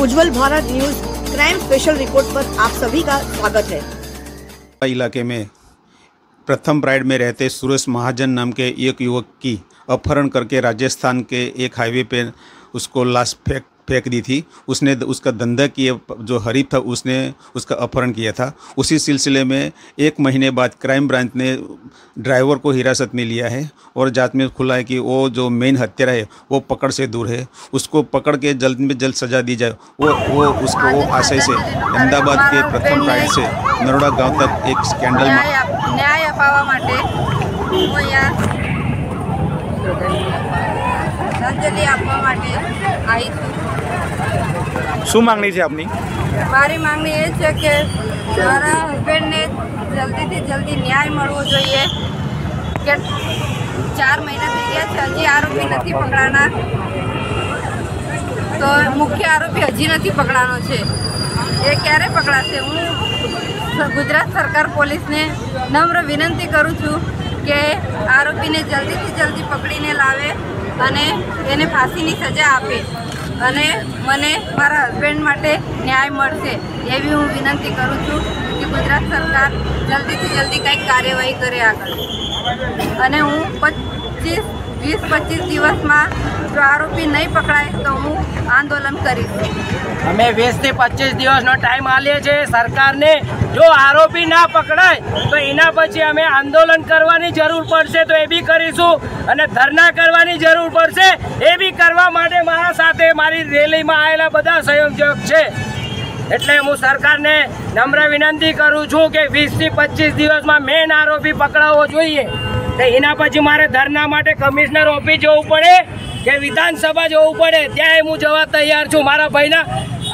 Ujjwal Bharat news crime special report पर आप सभी का स्वागत है। इलाके में प्रथम प्राइड में रहते सुरेश महाजन नाम के एक युवक की अपहरण करके राजस्थान के एक हाईवे पे उसको लाश फेंक फेंक दी थी। उसने उसका धंधा किए, जो हरीफ था, उसने उसका अपहरण किया था। उसी सिलसिले में एक महीने बाद क्राइम ब्रांच ने ड्राइवर को हिरासत में लिया है और जाँच में खुला है कि वो जो मेन हत्यारा है, वो पकड़ से दूर है। उसको पकड़ के जल्द में जल्द सजा दी जाए। वो वो उसको वो आशय से अहमदाबाद के प्रथम फ़्लाइट से नरोड़ा गाँव तक एक स्कैंडल न्याय माटे શ્રદ્ધાંજલિ આપવા માટે આવી છું. શું માંગણી છે આપની? મારી માંગણી એ છે કે મારા હસબન્ડને જલ્દીથી જલ્દી ન્યાય મળવો જોઈએ. કે ચાર મહિના થઈ ગયા છે હજી આરોપી નથી પકડાના. તો મુખ્ય આરોપી હજી નથી પકડાનો છે. એ ક્યારે પકડાશે? હું ગુજરાત સરકાર પોલીસને નમ્ર વિનંતી કરું છું કે આરોપીને જલ્દીથી જલ્દી પકડીને લાવે. અને એને ફાંસીની સજા આપે. અને મને મારા હસબન્ડ માટે ન્યાય મળશે એવી હું વિનંતી કરું છું કે ગુજરાત સરકાર જલ્દીથી જલ્દી કંઈક કાર્યવાહી કરે આગળ. અને હું પચીસ, વીસ, પચીસ દિવસમાં જો આરોપી નહીં પકડાય તો હું આંદોલન કરીશ. અમે વીસથી પચીસ દિવસનો ટાઈમ આલીએ છીએ સરકારને. જો આરોપી ના પકડાય, તો એના પછી અમે આંદોલન કરવાની જરૂર પડશે તો એ બી કરીશું. અને ધરના કરવાની જરૂર પડશે, એ બી કરવા માટે મારા સાથે મારી રેલીમાં આવેલા બધા સંયોજક છે. એટલે હું સરકારને નમ્ર વિનંતી કરું છું કે વીસથી પચીસ દિવસમાં મેન આરોપી પકડાવવો જોઈએ. એના પછી મારે ધરના માટે કમિશનર ઓફિસ જવું પડે કે વિધાનસભા જવું પડે ત્યાં હું જવા તૈયાર છું. મારા ભાઈના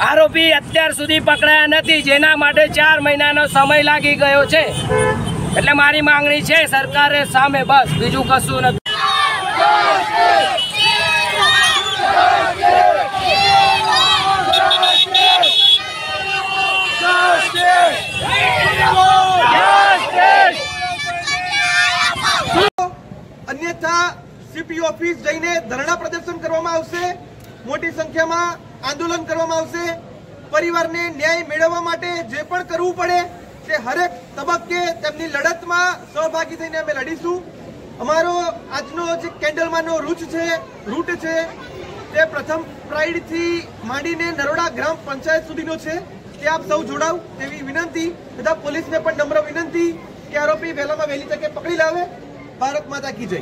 આરોપી અત્યાર સુધી પકડાયા નથી, જેના માટે ચાર મહિનાનો સમય લાગી ગયો છે. એટલે મારી માંગણી છે, સરકારે સામે બસ, બીજું કશું નથી. સીપી ઓફિસ જઈને ધરણા પ્રદર્શન કરવામાં આવશે, મોટી સંખ્યામાં આંદોલન કરવામાં આવશે. પરિવારને ન્યાય મેળવવા માટે જે પણ કરવું પડે તે હરેક તબક્કે તેમની લડતમાં સહભાગી થઈને અમે લડીશું. અમારો આજનો જે કેન્ડલમાંનો રૂચ છે, રૂટ છે, તે પ્રથમ પ્રાઇડથી માંડીને નરોડા ગ્રામ પંચાયત સુધીનો છે. તે આપ સૌ જોડાવ તેવી વિનંતી. તથા પોલીસને પણ નમ્ર વિનંતી કે આરોપી વહેલામાં વહેલી તકે પકડી લાવે. ભારત માતા કી જય.